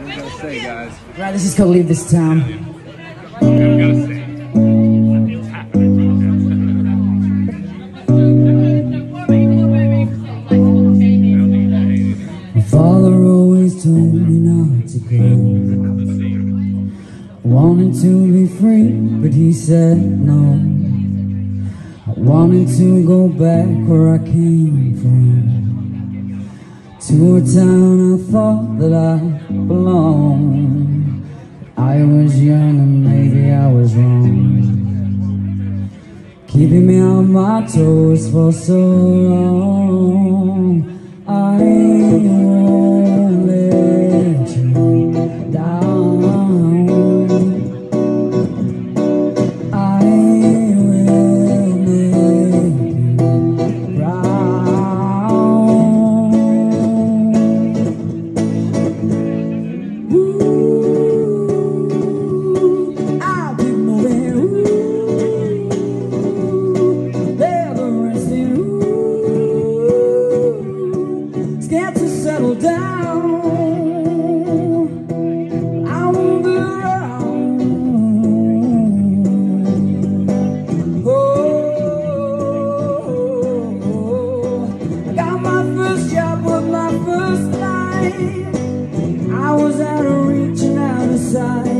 What we gotta say, guys? Right, this is called Leave This Town. My father always told me not to go. Wanted to be free, but he said no. I wanted to go back where I came from. To a town I thought that I belonged. I was young and maybe I was wrong. Keeping me on my toes for so long. inside